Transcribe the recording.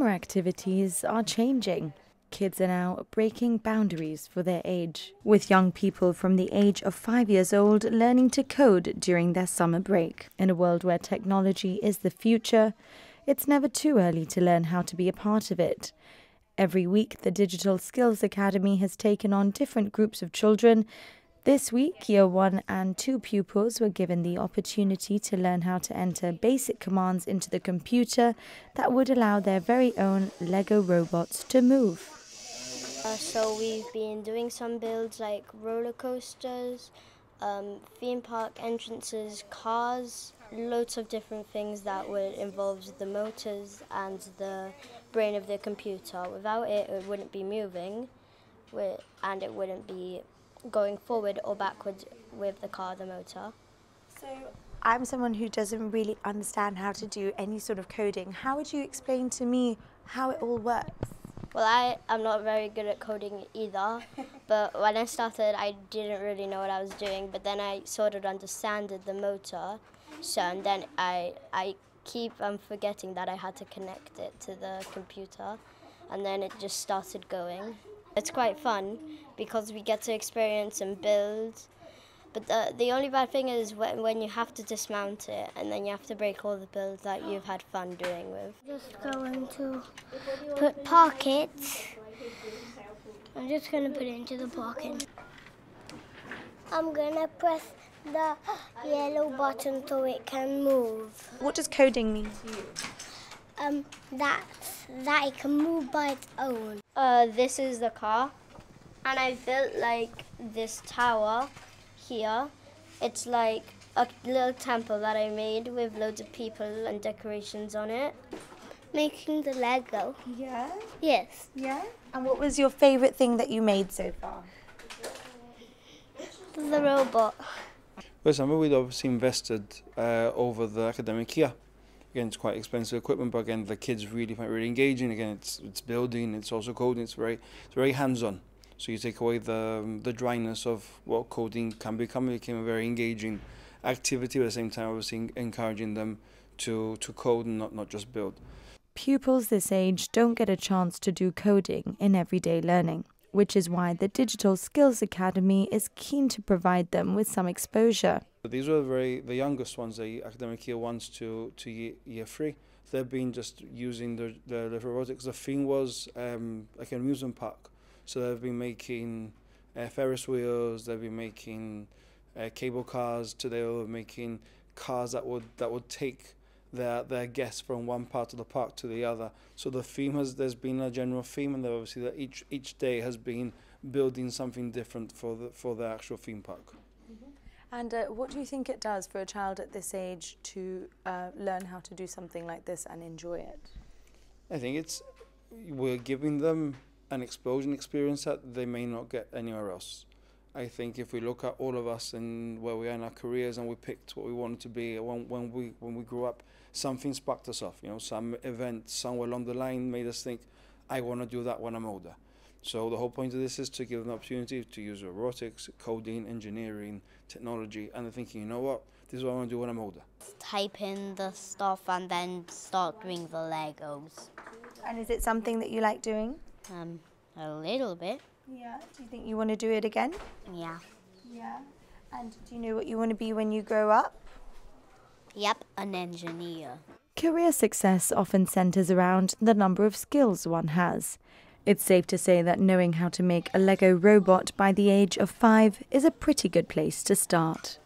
summer activities are changing. Kids are now breaking boundaries for their age, with young people from the age of five years old learning to code during their summer break. In a world where technology is the future, it's never too early to learn how to be a part of it. Every week, the Digital Skills Academy has taken on different groups of children. This week, Year 1 and 2 pupils were given the opportunity to learn how to enter basic commands into the computer that would allow their very own Lego robots to move. Uh, so we've been doing some builds like roller coasters, um, theme park entrances, cars, loads of different things that would involve the motors and the brain of the computer. Without it, it wouldn't be moving and it wouldn't be going forward or backwards with the car, the motor. So I'm someone who doesn't really understand how to do any sort of coding. How would you explain to me how it all works? Well, I am not very good at coding either, but when I started, I didn't really know what I was doing. But then I sort of understood the motor, so and then I I keep um, forgetting that I had to connect it to the computer, and then it just started going. It's quite fun because we get to experience and build. But the, the only bad thing is when, when you have to dismount it and then you have to break all the builds that you've had fun doing with. Just going to put pockets. I'm just going to put it into the pocket. I'm going to press the yellow button so it can move. What does coding mean to you? Um, that, that it can move by its own. Uh, this is the car, and I built like this tower here. It's like a little temple that I made with loads of people and decorations on it. Making the Lego. Yeah? Yes. Yeah? And what was your favourite thing that you made so far? The robot. Well, summer we'd obviously invested uh, over the academic year. Again, it's quite expensive equipment, but again, the kids really find it really engaging. Again, it's it's building, it's also coding. It's very it's very hands-on. So you take away the um, the dryness of what coding can become. It became a very engaging activity. At the same time, obviously encouraging them to to code and not not just build. Pupils this age don't get a chance to do coding in everyday learning, which is why the Digital Skills Academy is keen to provide them with some exposure. These were very the youngest ones, the academic year ones to to year, three. They've been just using the the, the robotics. The theme was um, like an amusement park, so they've been making uh, Ferris wheels. They've been making uh, cable cars. Today they're making cars that would that would take their their guests from one part of the park to the other. So the theme has there's been a general theme, and obviously that each each day has been building something different for the for the actual theme park. And uh, what do you think it does for a child at this age to uh, learn how to do something like this and enjoy it? I think it's we're giving them an explosion experience that they may not get anywhere else. I think if we look at all of us and where we are in our careers and we picked what we wanted to be when, when we when we grew up, something sparked us off. You know, some event somewhere along the line made us think, I want to do that when I'm older. So the whole point of this is to give them the opportunity to use robotics, coding, engineering, technology, and they're thinking, you know what, this is what I want to do when I'm older. Type in the stuff and then start doing the Legos. And is it something that you like doing? Um, a little bit. Yeah. Do you think you want to do it again? Yeah. Yeah. And do you know what you want to be when you grow up? Yep, an engineer. Career success often centres around the number of skills one has. It's safe to say that knowing how to make a Lego robot by the age of five is a pretty good place to start.